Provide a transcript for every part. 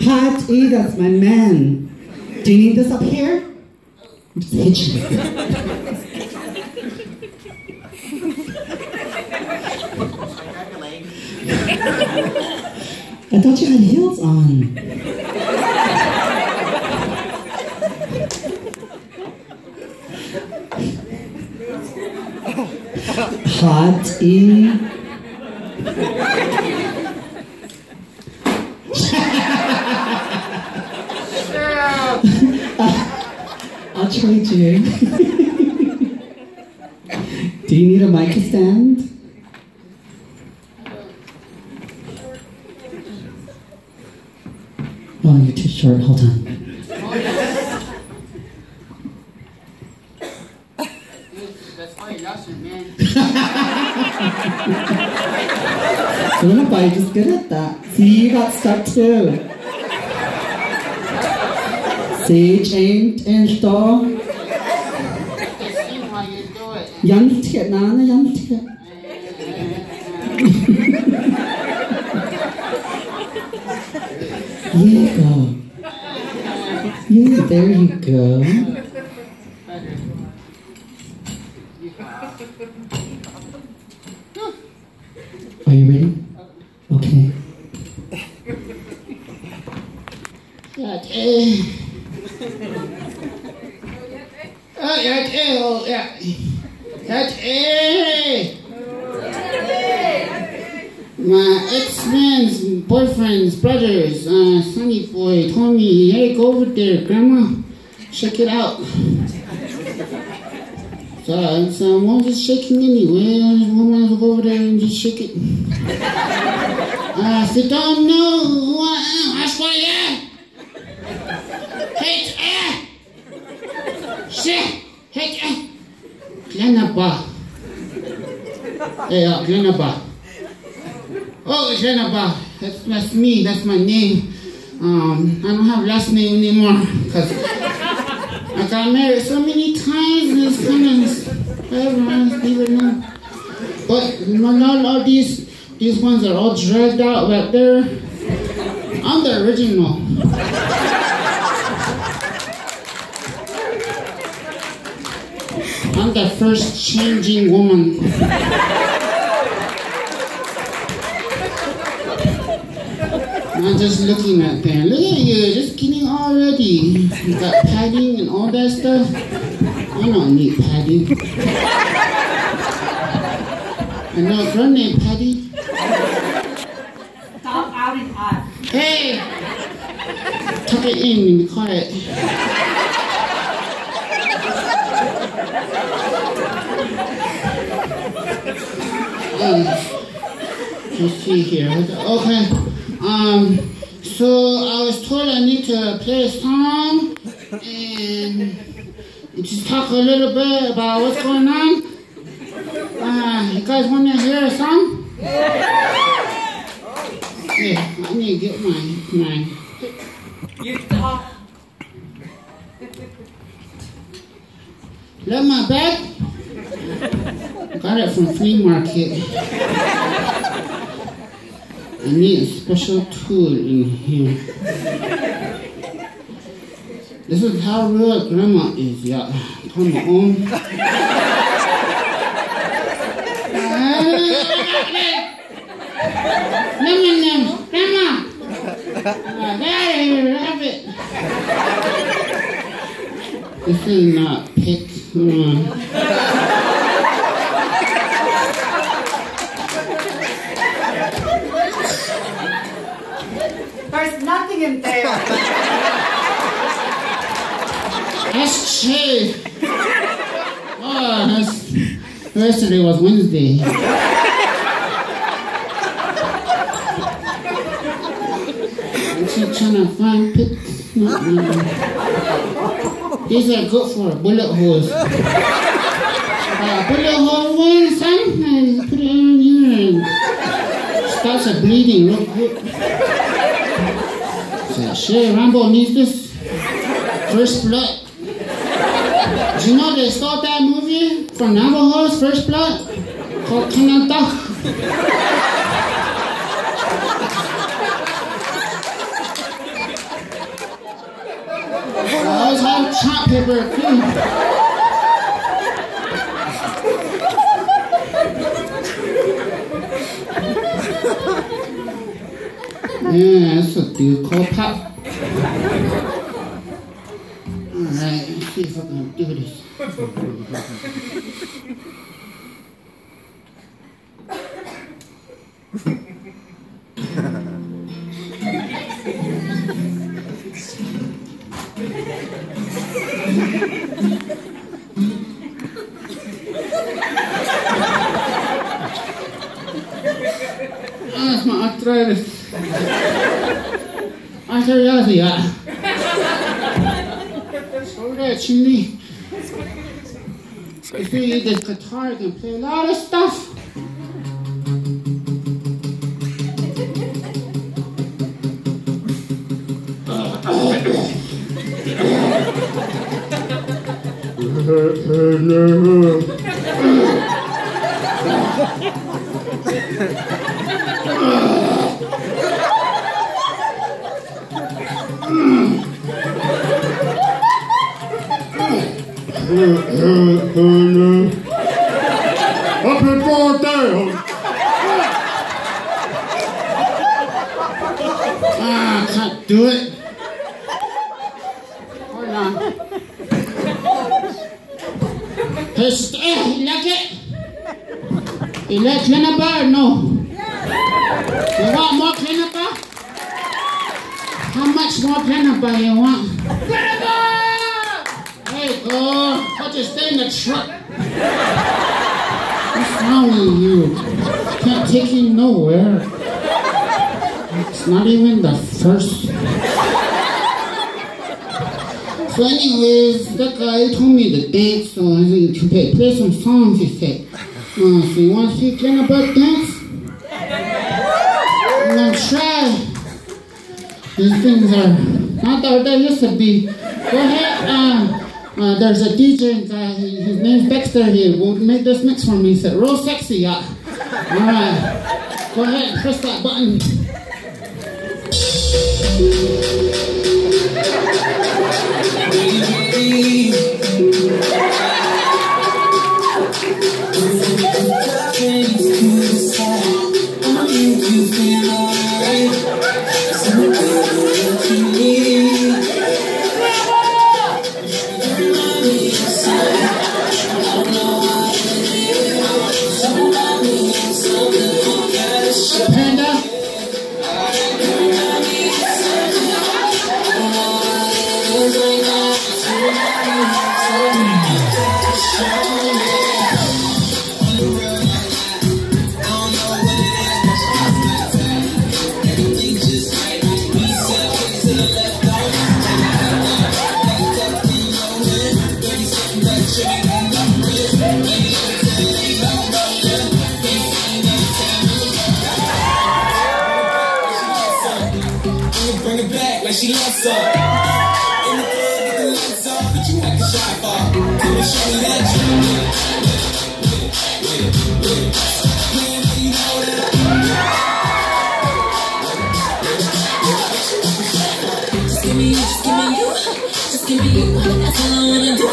Hot E, that's my man. Do you need this up here? Just hit you. I thought you had heels on. Hot E. Trade you. Do you need a mic stand? Oh, you're too short. Hold on. That's why you lost your man. Philippa, you're just good at that. See, you got stuck too. See, change and store. Young ticket, Nana, young ticket. yeah, go. Yeah, there you go. Are you ready? Okay. God eh, oh, yeah. That's eh. My ex-man's boyfriend's brothers, uh, Sonny Boy, told me, hey, go over there, Grandma, check it out. So, so I'm just shaking anyway. I just want to go over there and just shake it. Uh, if you don't know who I am, that's am. Hate air. Shit. Hate air. Glenna Bah. Yeah, Glenna Bah. Oh, Glenna Bah. That's, that's me. That's my name. Um, I don't have last name anymore because I got married so many times and it's kind of. Leave it alone. But not all these these ones are all dragged out back there. I'm the original. I'm the first changing woman. I'm just looking at them. Look at you, just kidding already. You got padding and all that stuff. I don't need padding. I know a girl named Patty. Stop outing us. Hey! Tuck it in and be quiet. Um, let's see here. Okay. Um, so I was told I need to play a song and just talk a little bit about what's going on. Uh, you guys want to hear a song? Yeah, I need to get my my. You talk. Let my bag. Got it from flea market. I need a special tool in here. This is how real grandma is, yeah. Come on. Lemon them, grandma. Uh, here, rabbit. This is not picked. Uh, There. that's Che. Oh, that's, yesterday was Wednesday. I'm just trying to find picks. Uh, These are good for bullet holes. Uh, bullet hole one. Uh, put it in here starts a bleeding real quick. So, shit, Rambo needs this. First Blood. Do you know they stole that movie from Navajo's First Blood? Called Kanata. paper too. A dude called Pop. Alright, let's see if I can do this. Ah, that's my arthritis. 사셔야 shoulder chimney. You see this guitar can play a lot of stuff. Hello. Happy birthday! Ah, I can't do it. Hold on. St- eh, you like it? You like cleaner or no? You want more cleaner? How much more bar you want? Bar! You. I'll just stay in the truck. What's wrong with you? Can't take you nowhere. It's not even the first. So anyways, that guy told me to dance, so I think to play, play some songs, he said. Uh, so you want to see Glenn about dance? I'm gonna try. These things are not that they used to be. Go ahead, uh, uh, there's a DJ guy, his name's Dexter, he will make this mix for me, he said, real sexy, yeah. Alright, go ahead, and press that button. Loves some. In the club with the lights off, but you act shy me show you that you you know that Just give me you, just give me you, just give me you. That's all I wanna do.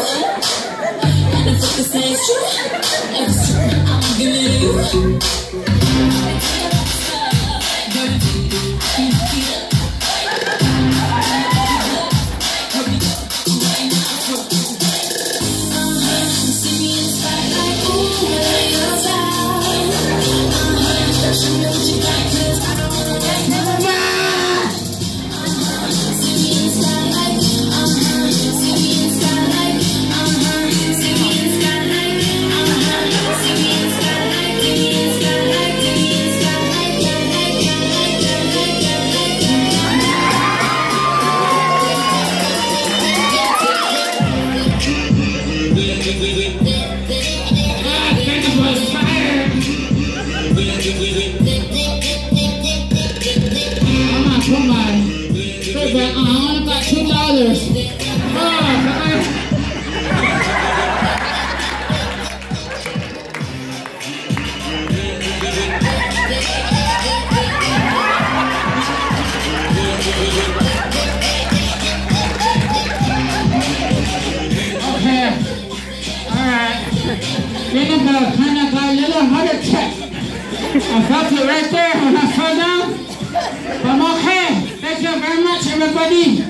And they say is true, it's true, I'm giving it to you. I felt it right there when I fell down. I'm okay. Thank you very much, everybody.